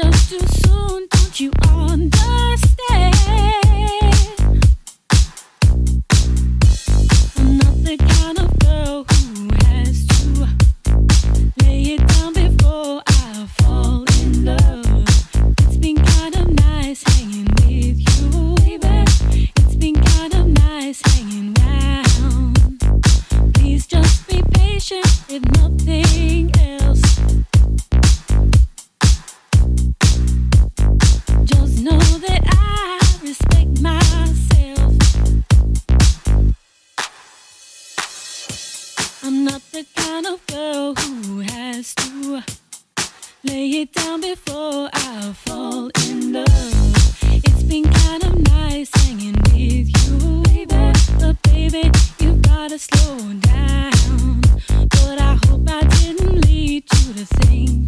just too soon, don't you understand? Who has to lay it down before I fall in love. It's been kind of nice hanging with you, baby. It's been kind of nice hanging. Please just be patient with nothing else. slow down, but I hope I didn't lead you to think.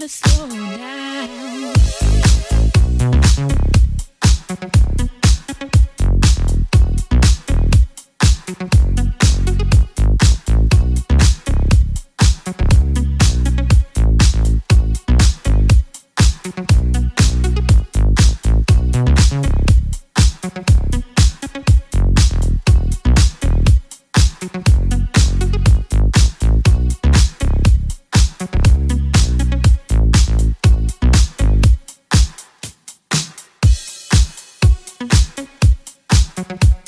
gotta slow down. Thank